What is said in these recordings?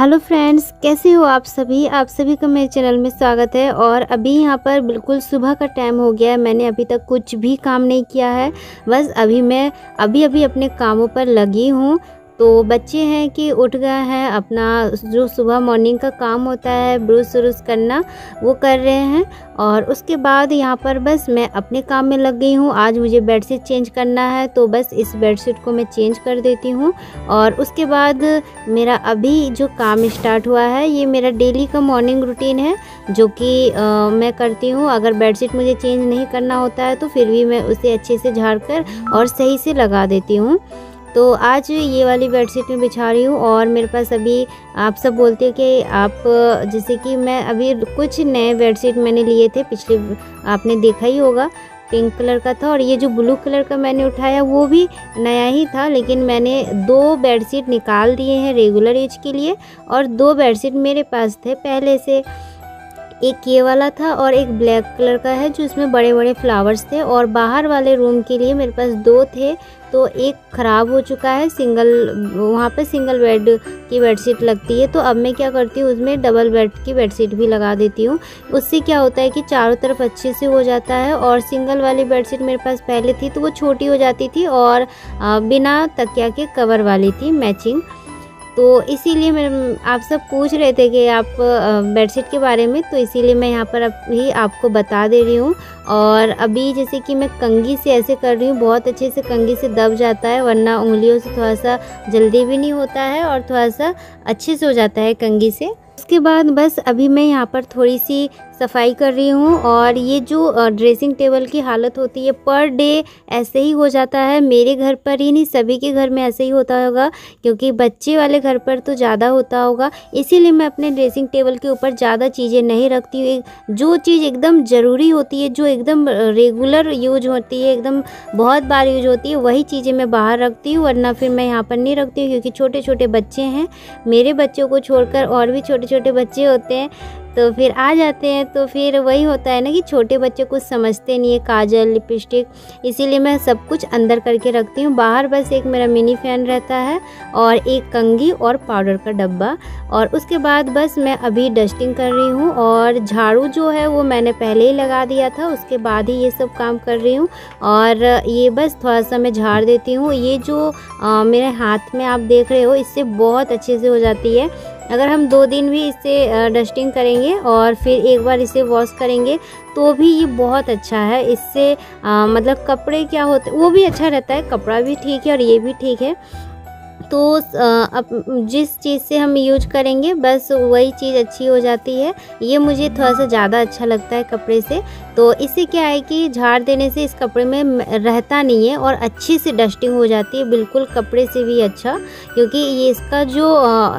Hello friends, कैसे हो आप सभी? आप सभी का मेरे चैनल में स्वागत है और अभी यहाँ पर बिल्कुल सुबह का टाइम हो गया है। मैंने अभी तक कुछ भी काम नहीं किया है। बस अभी मैं अभी अभी अपने कामों पर लगी हूँ। तो बच्चे हैं कि उठ गए हैं, अपना जो सुबह मॉर्निंग का काम होता है ब्रूस व्रूस करना, वो कर रहे हैं। और उसके बाद यहाँ पर बस मैं अपने काम में लग गई हूँ। आज मुझे बेडशीट चेंज करना है तो बस इस बेडशीट को मैं चेंज कर देती हूँ। और उसके बाद मेरा अभी जो काम स्टार्ट हुआ है, ये मेरा डेली का मॉर्निंग रूटीन है, जो कि मैं करती हूँ। अगर बेडशीट मुझे चेंज नहीं करना होता है तो फिर भी मैं उसे अच्छे से झाड़ कर और सही से लगा देती हूँ। तो आज ये वाली बेडशीट में बिछा रही हूँ और मेरे पास अभी आप सब बोलते हैं कि आप, जैसे कि मैं अभी कुछ नए बेडशीट मैंने लिए थे, पिछले आपने देखा ही होगा पिंक कलर का था और ये जो ब्लू कलर का मैंने उठाया वो भी नया ही था, लेकिन मैंने दो बेडशीट निकाल दिए हैं रेगुलर यूज़ के लिए और दो बेडशीट मेरे पास थे पहले से। एक ये वाला था और एक ब्लैक कलर का है, जो इसमें बड़े बड़े फ्लावर्स थे और बाहर वाले रूम के लिए मेरे पास दो थे तो एक ख़राब हो चुका है, सिंगल, वहाँ पे सिंगल बेड की बेडशीट लगती है तो अब मैं क्या करती हूँ, उसमें डबल बेड की बेडशीट भी लगा देती हूँ। उससे क्या होता है कि चारों तरफ़ अच्छे से हो जाता है और सिंगल वाली बेडशीट मेरे पास पहले थी तो वो छोटी हो जाती थी और बिना तकिया के कवर वाली थी, मैचिंग। तो इसीलिए मैं आप सब पूछ रहे थे कि आप बेडशीट के बारे में तो इसीलिए मैं यहाँ पर अभी आपको बता दे रही हूँ। और अभी जैसे कि मैं कंगी से ऐसे कर रही हूँ, बहुत अच्छे से कंगी से दब जाता है, वरना उंगलियों से थोड़ा सा जल्दी भी नहीं होता है और थोड़ा सा अच्छे से हो जाता है कंगी से। उसके बाद बस अभी मैं यहाँ पर थोड़ी सी सफ़ाई कर रही हूँ और ये जो ड्रेसिंग टेबल की हालत होती है पर डे ऐसे ही हो जाता है। मेरे घर पर ही नहीं, सभी के घर में ऐसे ही होता होगा क्योंकि बच्चे वाले घर पर तो ज़्यादा होता होगा। इसीलिए मैं अपने ड्रेसिंग टेबल के ऊपर ज़्यादा चीज़ें नहीं रखती हूँ। जो चीज़ एकदम ज़रूरी होती है, जो एकदम रेगुलर यूज़ होती है, एकदम बहुत बार यूज़ होती है, वही चीज़ें मैं बाहर रखती हूँ, वरना फिर मैं यहाँ पर नहीं रखती हूँ क्योंकि छोटे छोटे बच्चे हैं। मेरे बच्चों को छोड़कर और भी छोटे छोटे बच्चे होते हैं। तो फिर आ जाते हैं तो फिर वही होता है ना कि छोटे बच्चे कुछ समझते नहीं है काजल लिपस्टिक इसीलिए मैं सब कुछ अंदर करके रखती हूँ। बाहर बस एक मेरा मिनी फ़ैन रहता है और एक कंगी और पाउडर का डब्बा और उसके बाद बस मैं अभी डस्टिंग कर रही हूँ और झाड़ू जो है वो मैंने पहले ही लगा दिया था उसके बाद ही ये सब काम कर रही हूँ और ये बस थोड़ा सा मैं झाड़ देती हूँ। ये जो आ, मेरे हाथ में आप देख रहे हो इससे बहुत अच्छे से हो जाती है। अगर हम दो दिन भी इससे डस्टिंग करेंगे और फिर एक बार इसे वॉश करेंगे तो भी ये बहुत अच्छा है। इससे आ, मतलब कपड़े क्या होते वो भी अच्छा रहता है कपड़ा भी ठीक है और ये भी ठीक है। तो अब जिस चीज़ से हम यूज़ करेंगे, बस वही चीज़ अच्छी हो जाती है। ये मुझे थोड़ा सा ज़्यादा अच्छा लगता है कपड़े से। तो इससे क्या है कि झाड़ देने से इस कपड़े में रहता नहीं है और अच्छी से डस्टिंग हो जाती है, बिल्कुल कपड़े से भी अच्छा। क्योंकि ये इसका जो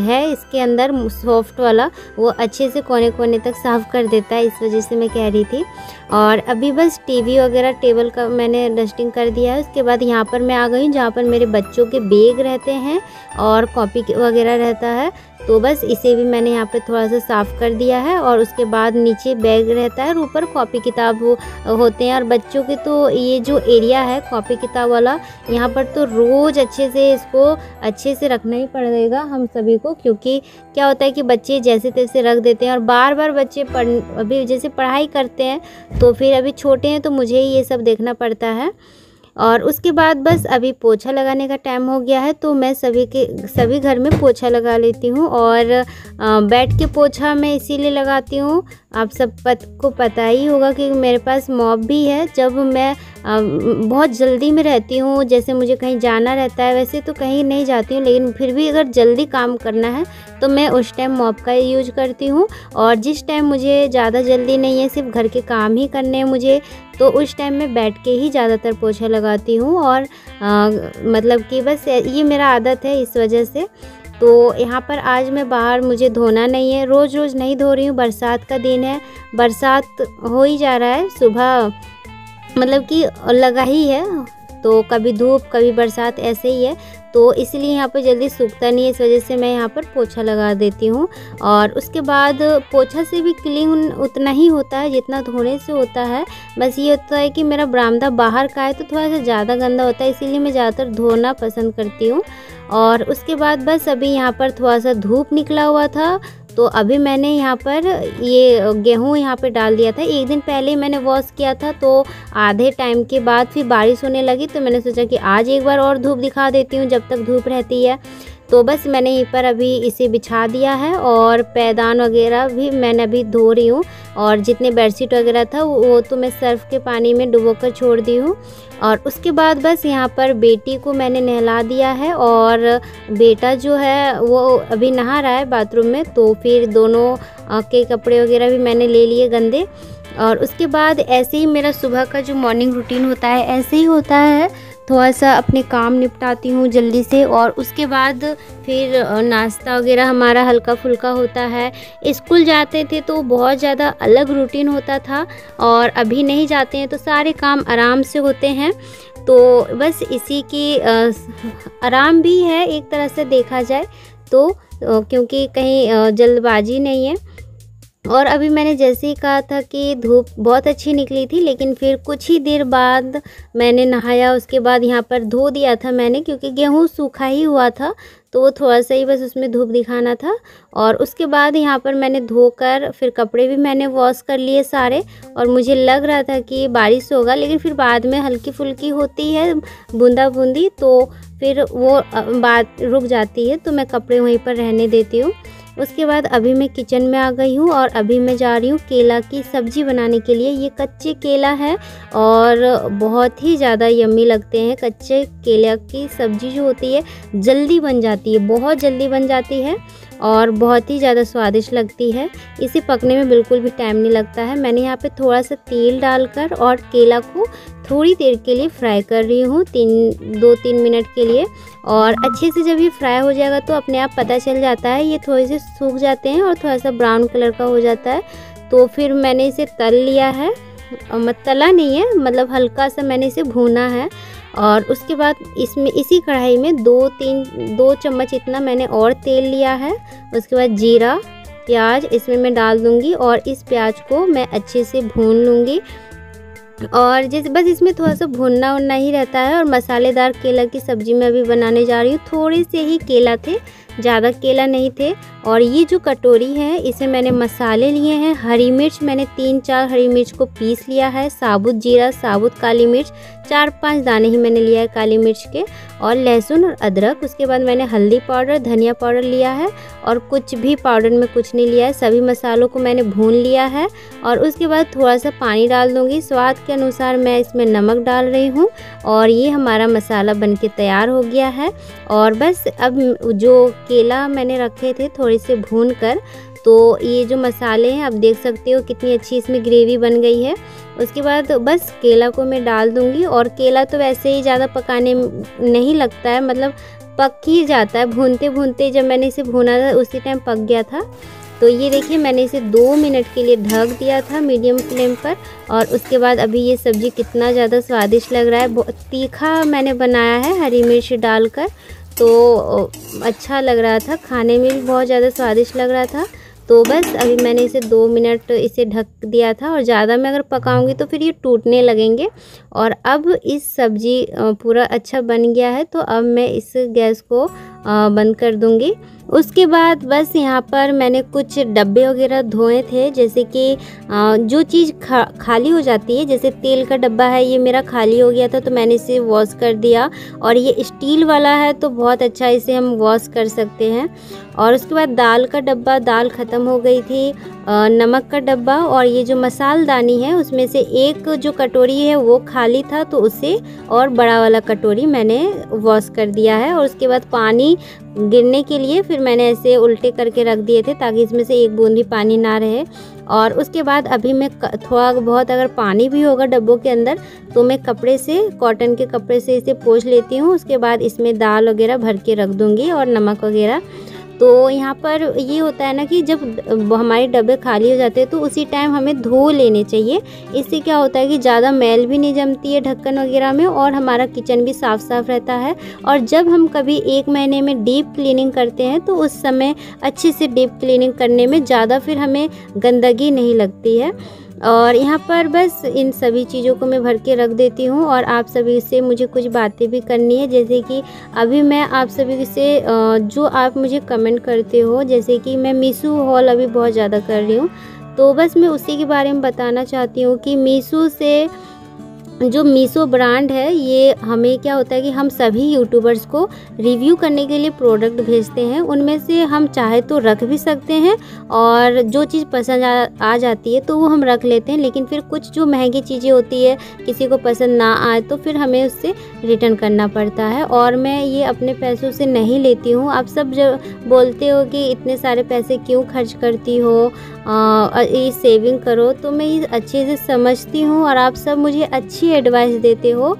है इसके अंदर सॉफ्ट वाला, वो अच्छे से कोने कोने तक साफ़ कर देता है, इस वजह से मैं कह रही थी। और अभी बस टीवी वगैरह, टेबल का मैंने डस्टिंग कर दिया है। उसके बाद यहाँ पर मैं आ गई जहाँ पर मेरे बच्चों के बेग रहते हैं। और कॉपी वगैरह रहता है। तो बस इसे भी मैंने यहाँ पे थोड़ा सा साफ़ कर दिया है और उसके बाद नीचे बैग रहता है और ऊपर कॉपी किताब होते हैं। और बच्चों के तो ये जो एरिया है कॉपी किताब वाला, यहाँ पर तो रोज़ अच्छे से इसको अच्छे से रखना ही पड़ेगा हम सभी को, क्योंकि क्या होता है कि बच्चे जैसे तैसे रख देते हैं और बार बार बच्चे पढ़, अभी जैसे पढ़ाई करते हैं तो फिर अभी छोटे हैं तो मुझे ही ये सब देखना पड़ता है। और उसके बाद बस अभी पोछा लगाने का टाइम हो गया है तो मैं सभी के, सभी घर में पोछा लगा लेती हूँ और बैठ के पोछा मैं इसीलिए लगाती हूँ आप सब पत को पता ही होगा कि मेरे पास मॉब भी है। जब मैं आ, बहुत जल्दी में रहती हूँ जैसे मुझे कहीं जाना रहता है वैसे तो कहीं नहीं जाती हूँ लेकिन फिर भी अगर जल्दी काम करना है तो मैं उस टाइम मॉब का यूज़ करती हूँ। और जिस टाइम मुझे ज़्यादा जल्दी नहीं है सिर्फ़ घर के काम ही करने हैं मुझे तो उस टाइम में बैठ के ही ज़्यादातर पोछा लगाती हूँ। और आ, मतलब कि बस ये मेरा आदत है इस वजह से। तो यहाँ पर आज मैं बाहर, मुझे धोना नहीं है। रोज़ रोज़ नहीं धो रही हूँ, बरसात का दिन है। बरसात हो ही जा रहा है, सुबह मतलब कि लगा ही है। तो कभी धूप, कभी बरसात, ऐसे ही है। तो इसीलिए यहाँ पर जल्दी सूखता नहीं है, इस वजह से मैं यहाँ पर पोछा लगा देती हूँ। और उसके बाद पोछा से भी क्लीन उतना ही होता है, जितना धोने से होता है। बस ये होता है कि मेरा बरामदा बाहर का है तो थोड़ा सा ज़्यादा गंदा होता है, इसीलिए मैं ज़्यादातर धोना पसंद करती हूँ। और उसके बाद बस अभी यहाँ पर थोड़ा सा धूप निकला हुआ था तो अभी मैंने यहाँ पर ये गेहूँ यहाँ पे डाल दिया था। एक दिन पहले मैंने वॉश किया था तो आधे टाइम के बाद फिर बारिश होने लगी तो मैंने सोचा कि आज एक बार और धूप दिखा देती हूँ, जब तक धूप रहती है। तो बस मैंने यहीं पर अभी इसे बिछा दिया है और पैदान वगैरह भी मैंने अभी धो रही हूँ और जितने बेडशीट वगैरह था वो तो मैं सर्फ के पानी में डुबो कर छोड़ दी हूँ। और उसके बाद बस यहाँ पर बेटी को मैंने नहला दिया है और बेटा जो है वो अभी नहा रहा है बाथरूम में तो फिर दोनों के कपड़े वगैरह भी मैंने ले लिए गंदे। और उसके बाद ऐसे ही मेरा सुबह का जो मॉर्निंग रूटीन होता है, ऐसे ही होता है थोड़ा सा अपने काम निपटाती हूँ जल्दी से और उसके बाद फिर नाश्ता वगैरह हमारा हल्का फुल्का होता है। स्कूल जाते थे तो बहुत ज़्यादा अलग रूटीन होता था और अभी नहीं जाते हैं तो सारे काम आराम से होते हैं। तो बस इसी की आराम भी है एक तरह से देखा जाए तो क्योंकि कहीं जल्दबाजी नहीं है। और अभी मैंने जैसे ही कहा था कि धूप बहुत अच्छी निकली थी, लेकिन फिर कुछ ही देर बाद मैंने नहाया, उसके बाद यहाँ पर धो दिया था मैंने, क्योंकि गेहूँ सूखा ही हुआ था तो वो थोड़ा सा ही बस उसमें धूप दिखाना था। और उसके बाद यहाँ पर मैंने धोकर फिर कपड़े भी मैंने वॉश कर लिए सारे, और मुझे लग रहा था कि बारिश होगा, लेकिन फिर बाद में हल्की फुल्की होती है बूंदा बूंदी तो फिर वो बात रुक जाती है तो मैं कपड़े वहीं पर रहने देती हूँ। उसके बाद अभी मैं किचन में आ गई हूँ और अभी मैं जा रही हूँ केला की सब्ज़ी बनाने के लिए। ये कच्चे केला है और बहुत ही ज़्यादा यम्मी लगते हैं। कच्चे केला की सब्ज़ी जो होती है, जल्दी बन जाती है, बहुत जल्दी बन जाती है। और बहुत ही ज़्यादा स्वादिष्ट लगती है। इसे पकने में बिल्कुल भी टाइम नहीं लगता है। मैंने यहाँ पे थोड़ा सा तेल डालकर और केला को थोड़ी देर के लिए फ्राई कर रही हूँ, तीन, दो, तीन मिनट के लिए। और अच्छे से जब ये फ्राई हो जाएगा तो अपने आप पता चल जाता है। ये थोड़े से सूख जाते हैं और थोड़ा सा ब्राउन कलर का हो जाता है। तो फिर मैंने इसे तल लिया है। मत, तला नहीं है मतलब हल्का सा मैंने इसे भूना है। और उसके बाद इसमें, इसी कढ़ाई में दो, तीन, दो चम्मच इतना मैंने और तेल लिया है। उसके बाद जीरा, प्याज, इसमें मैं डाल दूँगी और इस प्याज को मैं अच्छे से भून लूँगी। और जैसे, बस इसमें थोड़ा सा भुनना उनना ही रहता है और मसालेदार केला की सब्ज़ी मैं अभी बनाने जा रही हूँ। थोड़े से ही केला थे, ज़्यादा केला नहीं थे और ये जो कटोरी है इसे मैंने मसाले लिए हैं, हरी मिर्च मैंने तीन चार हरी मिर्च को पीस लिया है, साबुत जीरा, साबुत काली मिर्च, चार पाँच दाने ही मैंने लिया है काली मिर्च के और लहसुन और अदरक, उसके बाद मैंने हल्दी पाउडर, धनिया पाउडर लिया है और कुछ भी पाउडर में कुछ नहीं लिया है। सभी मसालों को मैंने भून लिया है और उसके बाद थोड़ा सा पानी डाल दूँगी। स्वाद के अनुसार मैं इसमें नमक डाल रही हूँ और ये हमारा मसाला बन के तैयार हो गया है। और बस अब जो केला मैंने रखे थे, थोड़े से भून कर तो ये जो मसाले हैं, आप देख सकते हो कितनी अच्छी इसमें ग्रेवी बन गई है। उसके बाद बस केला को मैं डाल दूँगी और केला तो वैसे ही ज़्यादा पकाने नहीं लगता है मतलब पक ही जाता है भूनते भूनते जब मैंने इसे भूना था, उसी टाइम पक गया था। तो ये देखिए, मैंने इसे दो मिनट के लिए ढक दिया था मीडियम फ्लेम पर और उसके बाद अभी ये सब्ज़ी कितना ज़्यादा स्वादिष्ट लग रहा है। बहुत तीखा मैंने बनाया है हरी मिर्च डालकर तो अच्छा लग रहा था, खाने में भी बहुत ज़्यादा स्वादिष्ट लग रहा था। तो बस अभी मैंने इसे दो मिनट इसे ढक दिया था और ज़्यादा मैं अगर पकाऊँगी तो फिर ये टूटने लगेंगे। और अब इस सब्ज़ी पूरा अच्छा बन गया है तो अब मैं इस गैस को बंद कर दूँगी। उसके बाद बस यहाँ पर मैंने कुछ डब्बे वगैरह धोए थे जैसे कि जो चीज़ खा, खाली हो जाती है जैसे तेल का डब्बा है ये मेरा खाली हो गया था तो मैंने इसे वॉश कर दिया। और ये स्टील वाला है तो बहुत अच्छा इसे हम वॉश कर सकते हैं। और उसके बाद दाल का डब्बा दाल ख़त्म हो गई थी नमक का डब्बा और ये जो मसालदानी है उसमें से एक जो कटोरी है वो खाली था तो उसे और बड़ा वाला कटोरी मैंने वॉश कर दिया है। और उसके बाद पानी गिरने के लिए फिर मैंने ऐसे उल्टे करके रख दिए थे ताकि इसमें से एक बूंदी पानी ना रहे। और उसके बाद अभी मैं थोड़ा बहुत अगर पानी भी होगा डब्बों के अंदर तो मैं कपड़े से कॉटन के कपड़े से इसे पोछ लेती हूँ। उसके बाद इसमें दाल वगैरह भर के रख दूँगी और नमक वगैरह। तो यहाँ पर ये होता है ना कि जब हमारे डब्बे खाली हो जाते हैं तो उसी टाइम हमें धो लेने चाहिए। इससे क्या होता है कि ज़्यादा मैल भी नहीं जमती है ढक्कन वगैरह में और हमारा किचन भी साफ़ साफ़ रहता है। और जब हम कभी एक महीने में डीप क्लीनिंग करते हैं तो उस समय अच्छे से डीप क्लीनिंग करने में ज़्यादा फिर हमें गंदगी नहीं लगती है। और यहाँ पर बस इन सभी चीज़ों को मैं भर के रख देती हूँ और आप सभी से मुझे कुछ बातें भी करनी है, जैसे कि अभी मैं आप सभी से जो आप मुझे कमेंट करते हो, जैसे कि मैं मीशो हॉल अभी बहुत ज़्यादा कर रही हूँ तो बस मैं उसी के बारे में बताना चाहती हूँ कि मीशो से जो मीशो ब्रांड है ये हमें क्या होता है कि हम सभी यूट्यूबर्स को रिव्यू करने के लिए प्रोडक्ट भेजते हैं। उनमें से हम चाहे तो रख भी सकते हैं और जो चीज़ पसंद आ, आ जाती है तो वो हम रख लेते हैं। लेकिन फिर कुछ जो महँगी चीज़ें होती है किसी को पसंद ना आए तो फिर हमें उससे रिटर्न करना पड़ता है। और मैं ये अपने पैसों से नहीं लेती हूँ। आप सब जब बोलते हो कि इतने सारे पैसे क्यों खर्च करती हो ये सेविंग करो तो मैं ये अच्छे से समझती हूँ और आप सब मुझे अच्छी एडवाइस देते हो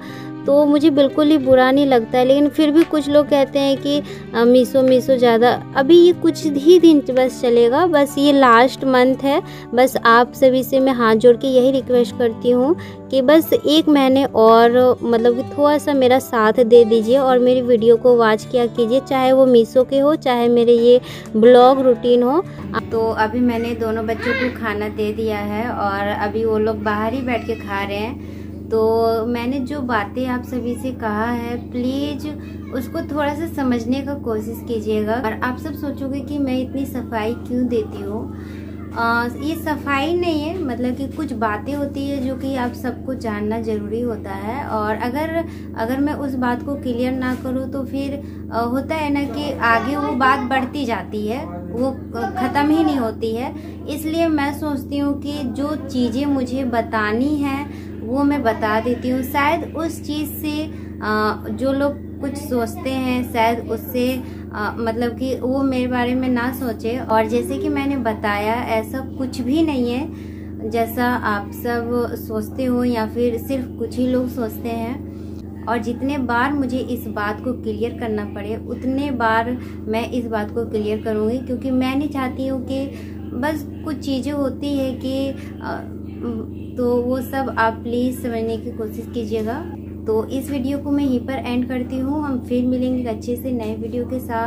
तो मुझे बिल्कुल ही बुरा नहीं लगता है। लेकिन फिर भी कुछ लोग कहते हैं कि मीसो मीसो, ज़्यादा। अभी ये कुछ ही दिन बस चलेगा। बस ये लास्ट मंथ है। बस आप सभी से मैं हाथ जोड़ के यही रिक्वेस्ट करती हूँ कि बस एक महीने और मतलब कि थोड़ा सा मेरा साथ दे दीजिए और मेरी वीडियो को वॉच किया कीजिए, चाहे वो मीसो के हो, चाहे मेरे ये ब्लॉग रूटीन हो। तो अभी मैंने दोनों बच्चों को खाना दे दिया है और अभी वो लोग बाहर ही बैठ के खा रहे हैं। तो मैंने जो बातें आप सभी से कहा है प्लीज़ उसको थोड़ा सा समझने का कोशिश कीजिएगा। और आप सब सोचोगे कि मैं इतनी सफ़ाई क्यों देती हूँ? ये सफ़ाई नहीं है मतलब कि कुछ बातें होती है जो कि आप सबको जानना ज़रूरी होता है। और अगर अगर मैं उस बात को क्लियर ना करूँ तो फिर आ, होता है ना कि आगे वो बात बढ़ती जाती है वो ख़त्म ही नहीं होती है। इसलिए मैं सोचती हूँ कि जो चीज़ें मुझे बतानी है वो मैं बता देती हूँ। शायद उस चीज़ से जो लोग कुछ सोचते हैं, शायद उससे मतलब कि वो मेरे बारे में ना सोचे। और जैसे कि मैंने बताया, ऐसा कुछ भी नहीं है, जैसा आप सब सोचते हो या फिर सिर्फ़ कुछ ही लोग सोचते हैं। और जितने बार मुझे इस बात को क्लियर करना पड़े, उतने बार मैं इस बात को क्लियर करूँगी। क्योंकि मैं नहीं चाहती हूँ कि बस कुछ चीज़ें होती है कि तो वो सब आप प्लीज़ समझने की कोशिश कीजिएगा। तो इस वीडियो को मैं यहीं पर एंड करती हूँ। हम फिर मिलेंगे अच्छे से नए वीडियो के साथ।